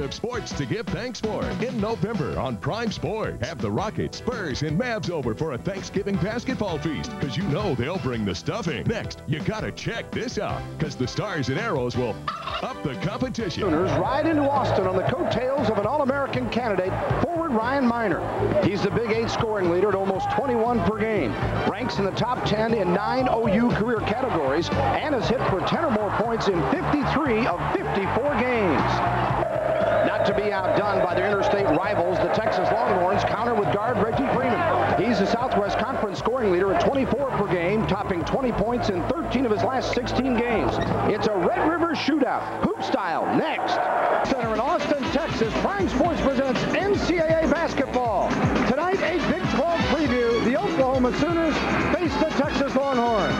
of sports to give thanks for. In November on Prime Sport, have the Rockets, Spurs, and Mavs over for a Thanksgiving basketball feast because you know they'll bring the stuffing. Next, you gotta check this out because the Stars and Arrows will up the competition. Sooners ride into Austin on the coattails of an All-American candidate, forward Ryan Minor. He's the Big Eight scoring leader at almost 21 per game. Ranks in the top 10 in nine OU career categories and has hit for 10 or more points in 53 of 54 games. Not to be outdone by their interstate rivals, the Texas Longhorns counter with guard Reggie Freeman. He's the Southwest Conference scoring leader at 24 per game, topping 20 points in 13 of his last 16 games. It's a Red River shootout, hoop style, next. Center in Austin, Texas, Prime Sports presents NCAA basketball. Tonight, a Big 12 preview. The Oklahoma Sooners face the Texas Longhorns.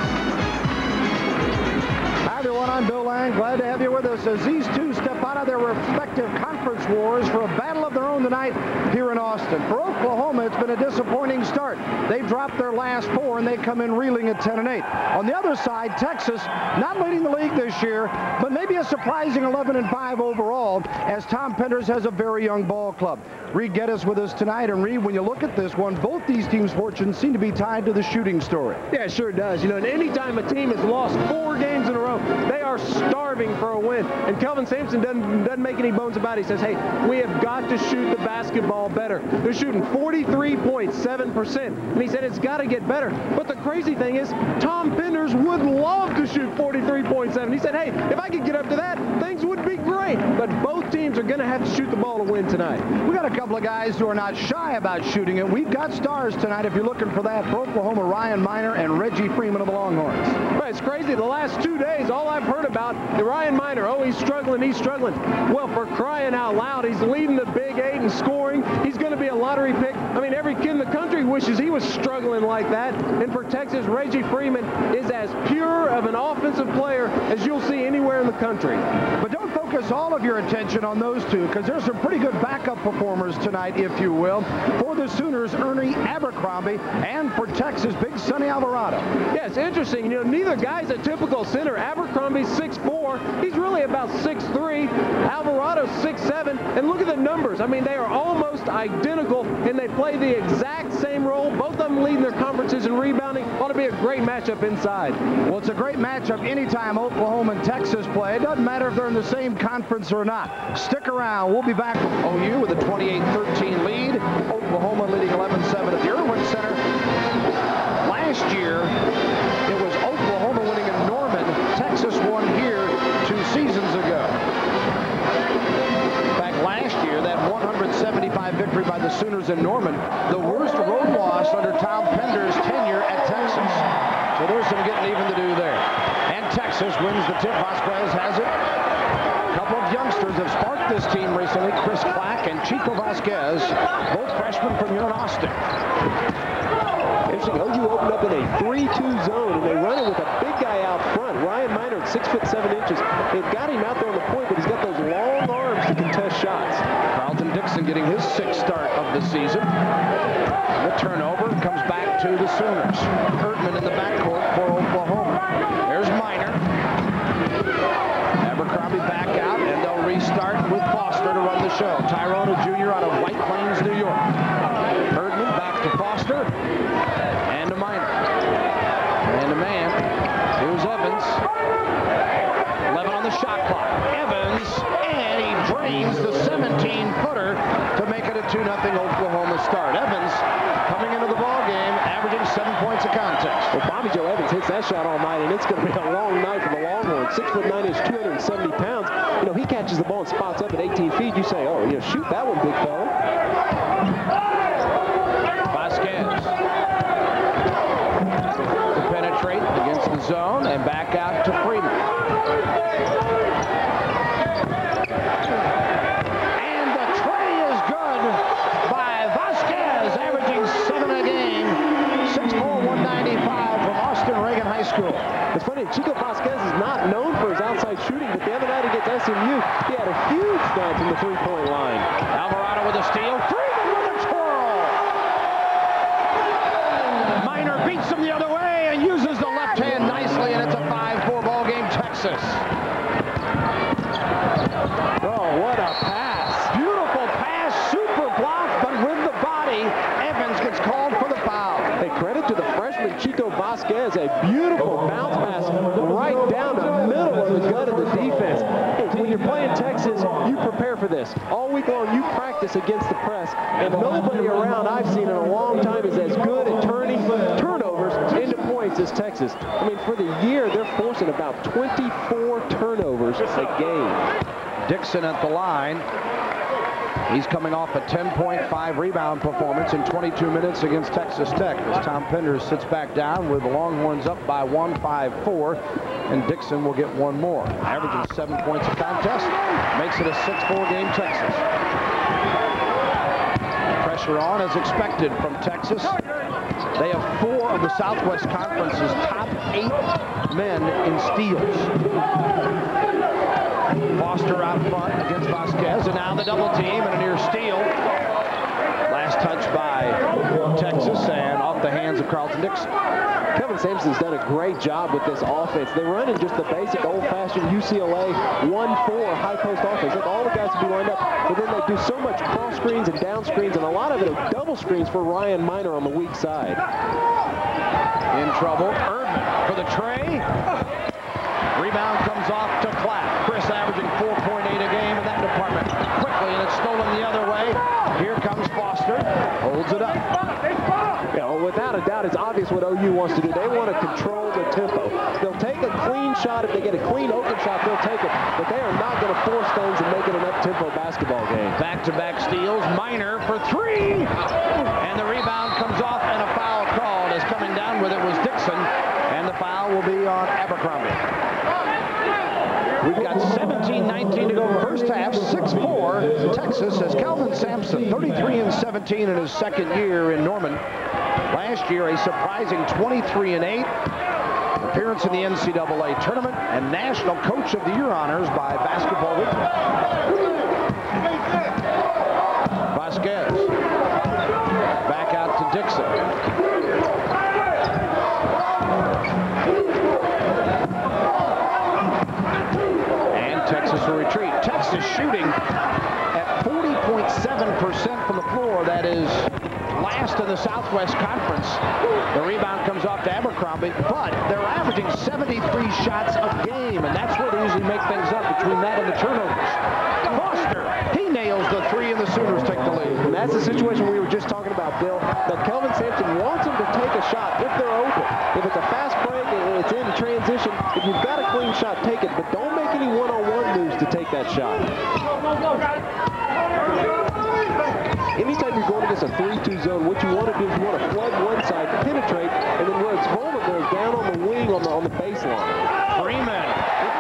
Hi everyone, I'm Glad to have you with us as these two step out of their respective conference wars for a battle of their own tonight here in Austin. For Oklahoma, it's been a disappointing start. They've dropped their last four and they come in reeling at 10 and 8. On the other side, Texas not leading the league this year, but maybe a surprising 11 and 5 overall as Tom Penders has a very young ball club. Reed Geddes with us tonight. And Reed, when you look at this one, both these teams' fortunes seem to be tied to the shooting story. Yeah, it sure does. You know, and anytime a team has lost four games in a row, they are starving for a win. And Kelvin Sampson doesn't, doesn't make any bones about it. He says, hey, we have got to shoot the basketball better. They're shooting 43.7%. And he said it's got to get better. But the crazy thing is, Tom Penders would love to shoot 43.7. He said, hey, if I could get up to that, things would be great. But both teams are going to have to shoot the ball to win tonight. We got a couple of guys who are not shy about shooting it. We've got stars tonight if you're looking for that. For Oklahoma, Ryan Minor and Reggie Freeman of the Longhorns. Right, it's crazy. The last two days, all I've heard about Ryan Minor. Oh, he's struggling, he's struggling. Well, for crying out loud, he's leading the Big Eight in scoring. He's going to be a lottery pick. I mean, every kid in the country wishes he was struggling like that. And for Texas, Reggie Freeman is as pure of an offensive player as you'll see anywhere in the country. But don't focus all of your attention on those two because there's some pretty good backup performers tonight, if you will. For the Sooners, Ernie Abercrombie, and for Texas, Big Sonny Alvarado. Yeah, it's interesting. You know, neither guy's a typical center. Abercrombie's 6'4". He's really about 6'3". Alvarado's 6'7". And look at the numbers. I mean, they are almost identical, and they play the exact same role. Both of them leading their conferences in rebounding. Ought to be a great matchup inside. Well, it's a great matchup anytime Oklahoma and Texas play. It doesn't matter if they're in the same conference or not. Stick around. We'll be back with OU with a 28-13 lead. Oklahoma leading 11-7 at the Sooners in Norman, the worst road loss under Tom Penders' tenure at Texas. So there's some getting even to do there. And Texas wins the tip. Vasquez has it. A couple of youngsters have sparked this team recently. Chris Clack and Chico Vasquez, both freshmen from in Austin. Interesting. OU opened up in a 3-2 zone, and they run it with a big guy out front. Ryan Minor at 6 foot 7 inches. They've got him out there on the point, but he's got those long arms to contest shots. Carlton Dixon getting his sixth start of the season. The turnover comes back to the Sooners. Erdmann in the backcourt for Oklahoma. There's Minor. Abercrombie back out, and they'll restart with Foster to run the show. Tyrone Jr. out of White Plains, New York. Erdmann back to Foster. And to Minor. And a man. Here's Evans. 11 on the shot clock. Evans, and he drains the 17-footer to make it a 2-0 Oklahoma start. Evans coming into the ball game, averaging seven points a contest. Well, Bobby Joe Evans hits that shot all night, and it's going to be a long night for the Longhorns. Six foot nine inch, 270 pounds. You know, he catches the ball and spots up at 18 feet. You say, oh, you know, shoot that one, big fella. Vasquez to penetrate against the zone and back out to Freeman. Oh, what a pass. Beautiful pass, super block, but with the body, Evans gets called for the foul. Hey, credit to the freshman Chico Vasquez, a beautiful bounce pass right down the middle of the gut of the defense. When you're playing Texas, you prepare for this. All week long, you practice against the press, and nobody around I've seen in a long time is as good into Texas. I mean, for the year, they're forcing about 24 turnovers a game. Dixon at the line. He's coming off a 10.5 rebound performance in 22 minutes against Texas Tech as Tom Penders sits back down with the Longhorns up by 1-5-4 and Dixon will get one more. Averaging seven points a contest makes it a 6-4 game Texas. Pressure on as expected from Texas. They have four of the Southwest Conference's top eight men in steals. Foster out front against Vasquez, and now the double team and a near steal. Last touch by Texas and off the hands of Carlton Dixon. Kelvin Sampson's done a great job with this offense. They run in just the basic old-fashioned UCLA 1-4 high post offense. Like all the guys to be lined up, but then they do so much cross screens and down screens, and a lot of it are double screens for Ryan Minor on the weak side. In trouble, Erdmann for the tray. Rebound comes off to Clack. Chris averaging 4.8 a game in that department. Quickly, and it's stolen the other way. Here comes Foster. Holds it up. Without a doubt, it's obvious what OU wants to do. They want to control the tempo. They'll take a clean shot. If they get a clean open shot, they'll take it. But they are not going to force things and make it an up-tempo basketball game. Back-to-back -back steals. Minor for three. And the rebound comes off, and a foul called. As coming down with it was Dixon. And the foul will be on Abercrombie. We've got 17-19 to go first half, 6-4 Texas as Kelvin Sampson, 33 and 17 in his second year in Norman. Last year, a surprising 23 and 8 appearance in the NCAA tournament and National Coach of the Year honors by Basketball Weekly. Vasquez the Southwest Conference. The rebound comes off to Abercrombie, but they're averaging 73 shots a game, and that's where they usually make things up between that and the turnovers. Foster, he nails the three, and the Sooners take the lead. And that's the situation we were just talking about, Bill, that Kelvin Sampson wants them to take a shot if they're open. If it's a fast break, it's in transition, if you've got a clean shot, take it, but don't make any one-on-one moves to take that shot. Anytime you're going against a 3-2 zone, what you want to do is you want to flood one side, penetrate, and then where it's vulnerable is down on the wing on the, on the baseline. Freeman,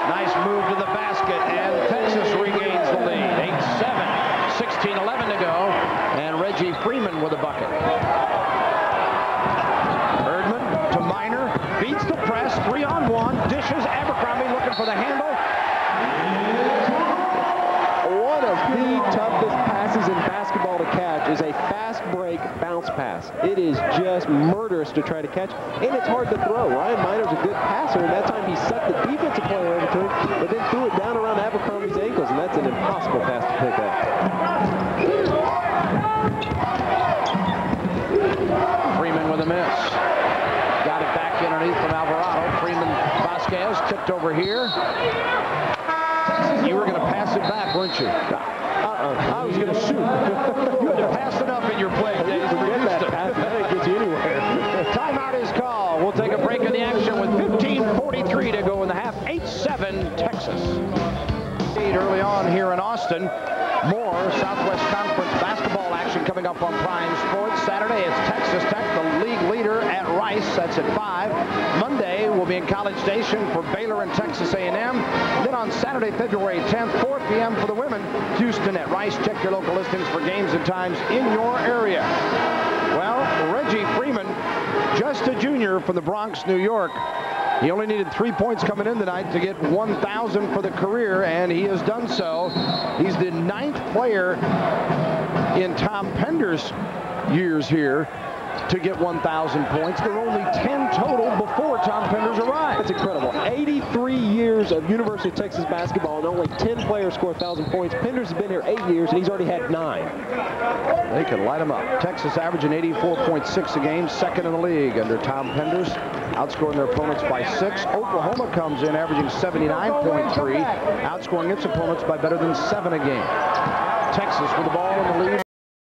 nice move to the basket, and Texas regains the lead. 8-7, 16-11 to go, and Reggie Freeman with a bucket. Erdmann to Minor, beats the press, three on one, dishes Abercrombie looking for the handle. One of the toughest passes in basketball to catch is a fast break bounce pass. It is just murderous to try to catch, and it's hard to throw. Ryan Minor's a good passer, and that time he sucked the defensive player over to him, but then threw it down around Abercrombie's ankles, and that's an impossible pass to pick up. Freeman with a miss. Got it back underneath from Alvarado. Freeman Vasquez tipped over here. You were going to pass it back, weren't you? Up on Prime Sports. Saturday, it's Texas Tech, the league leader at Rice. That's at 5. Monday, we'll be in College Station for Baylor and Texas A&M. Then on Saturday, February 10th, 4 p.m. for the women, Houston at Rice. Check your local listings for games and times in your area. Well, Reggie Freeman, just a junior from the Bronx, New York. He only needed three points coming in tonight to get 1,000 for the career, and he has done so. He's the ninth player in Tom Penders' years here to get 1,000 points. There were only 10 total before Tom Penders arrived. That's incredible. 83 years of University of Texas basketball and only 10 players score 1,000 points. Penders has been here eight years and he's already had nine. They can light them up. Texas averaging 84.6 a game, second in the league under Tom Penders, outscoring their opponents by six. Oklahoma comes in averaging 79.3, outscoring its opponents by better than seven a game. Texas with the ball in the lead.